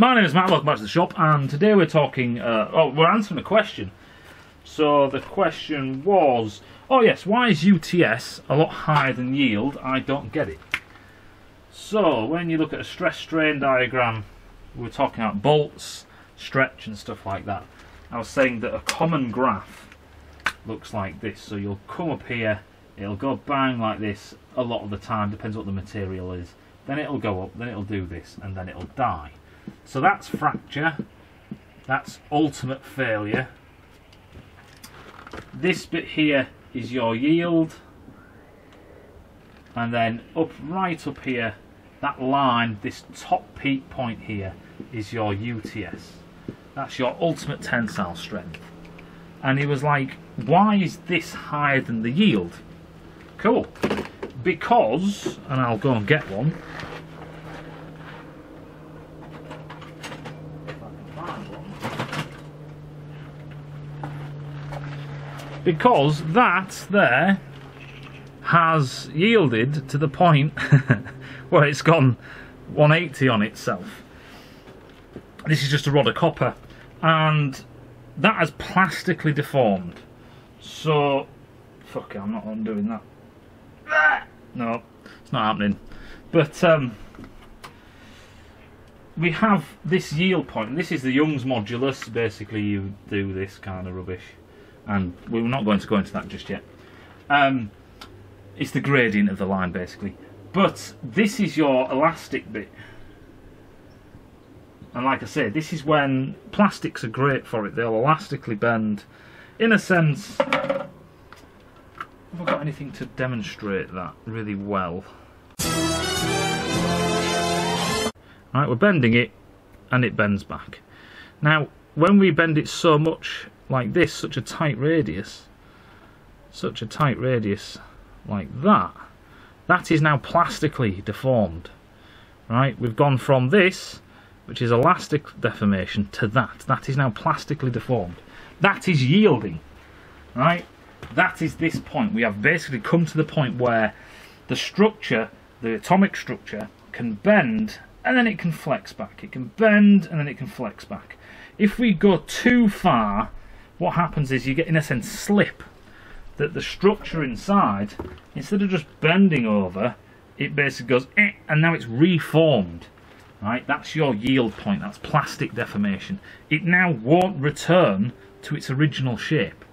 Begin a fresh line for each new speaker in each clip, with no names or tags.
My name is Matt, welcome back to the shop, and today we're talking, uh, oh, we're answering a question. So the question was, oh yes, why is UTS a lot higher than yield? I don't get it. So when you look at a stress strain diagram, we're talking about bolts, stretch and stuff like that. I was saying that a common graph looks like this. So you'll come up here, it'll go bang like this a lot of the time, depends what the material is. Then it'll go up, then it'll do this, and then it'll die. So that's fracture. That's ultimate failure. This bit here is your yield. And then up right up here, that line, this top peak point here, is your UTS. That's your ultimate tensile strength. And he was like, why is this higher than the yield? Cool. Because, and I'll go and get one, because that there has yielded to the point where it's gone 180 on itself. This is just a rod of copper and that has plastically deformed. So, fuck it, I'm not undoing that. No, it's not happening. But um, we have this yield point. This is the Young's modulus. Basically, you do this kind of rubbish and we're not going to go into that just yet. Um, it's the gradient of the line basically. But this is your elastic bit. And like I said, this is when plastics are great for it. They'll elastically bend. In a sense, have I got anything to demonstrate that really well? Right, we're bending it and it bends back. Now, when we bend it so much like this, such a tight radius, such a tight radius like that, that is now plastically deformed. Right, we've gone from this, which is elastic deformation, to that. That is now plastically deformed. That is yielding. Right, that is this point. We have basically come to the point where the structure, the atomic structure, can bend and then it can flex back. It can bend and then it can flex back. If we go too far what happens is you get in a sense slip that the structure inside instead of just bending over it basically goes eh, and now it's reformed right? That's your yield point. That's plastic deformation. It now won't return to its original shape.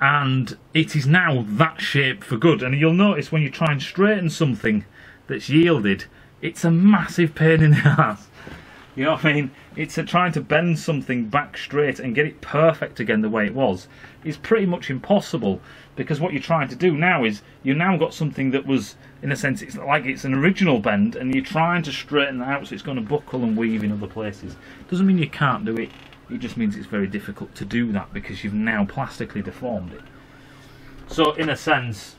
And it is now that shape for good. And you'll notice when you try and straighten something that's yielded it's a massive pain in the ass you know what I mean? It's trying to bend something back straight and get it perfect again the way it was. It's pretty much impossible because what you're trying to do now is you now got something that was, in a sense, it's like it's an original bend and you're trying to straighten that out so it's going to buckle and weave in other places. Doesn't mean you can't do it. It just means it's very difficult to do that because you've now plastically deformed it. So, in a sense,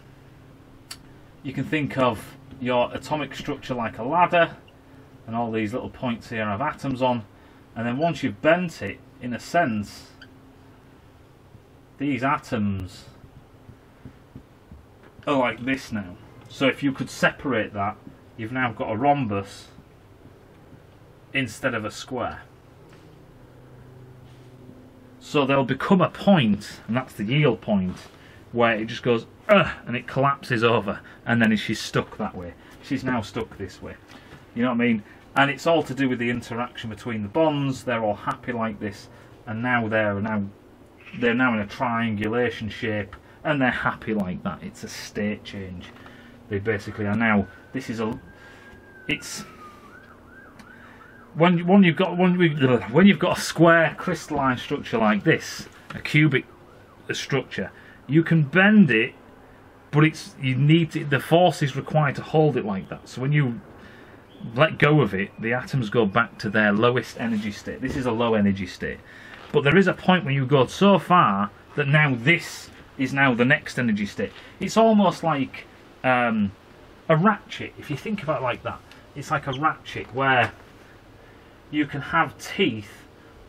you can think of your atomic structure like a ladder and all these little points here have atoms on. And then once you've bent it in a sense these atoms are like this now. So if you could separate that you've now got a rhombus instead of a square. So there'll become a point and that's the yield point where it just goes and it collapses over and then she's stuck that way. She's now stuck this way you know what I mean? And it's all to do with the interaction between the bonds. They're all happy like this, and now they're now they're now in a triangulation shape, and they're happy like that. It's a state change. They basically are now. This is a. It's when when you've got when we when you've got a square crystalline structure like this, a cubic structure, you can bend it, but it's you need to, the force is required to hold it like that. So when you let go of it, the atoms go back to their lowest energy state. This is a low energy state. But there is a point when you go so far that now this is now the next energy state. It's almost like um, a ratchet, if you think about it like that. It's like a ratchet where you can have teeth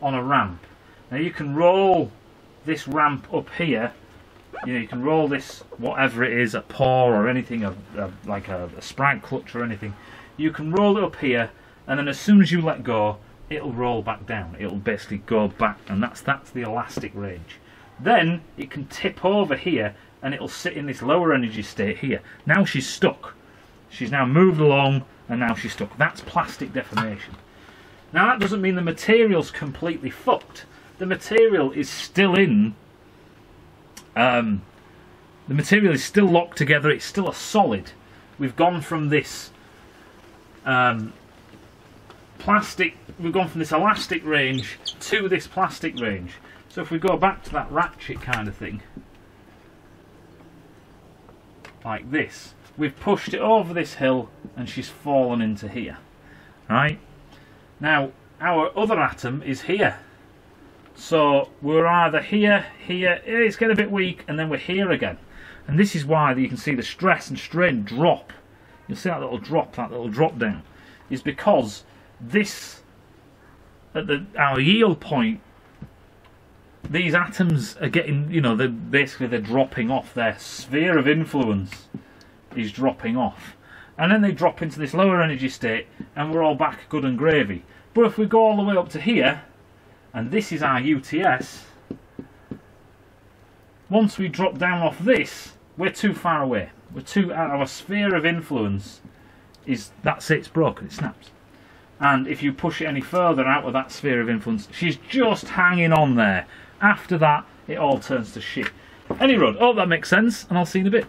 on a ramp. Now you can roll this ramp up here you know you can roll this whatever it is a pawl or anything a, a like a, a sprag clutch or anything you can roll it up here and then as soon as you let go, it'll roll back down. It'll basically go back, and that's that's the elastic range. Then it can tip over here, and it'll sit in this lower energy state here. Now she's stuck. She's now moved along, and now she's stuck. That's plastic deformation. Now that doesn't mean the material's completely fucked. The material is still in. Um, the material is still locked together. It's still a solid. We've gone from this um, plastic. We've gone from this elastic range to this plastic range. So if we go back to that ratchet kind of thing, like this, we've pushed it over this hill and she's fallen into here. Right? Now, our other atom is here. So we're either here, here, it's getting a bit weak, and then we're here again. And this is why you can see the stress and strain drop. You'll see that little drop, that little drop down, is because this, at the our yield point, these atoms are getting, you know, they're basically they're dropping off. Their sphere of influence is dropping off. And then they drop into this lower energy state, and we're all back good and gravy. But if we go all the way up to here, and this is our UTS, once we drop down off this, we're too far away. We're too out of our sphere of influence is that's it, it's broken, it snaps. And if you push it any further out of that sphere of influence, she's just hanging on there. After that, it all turns to shit. Any road, hope that makes sense, and I'll see you in a bit.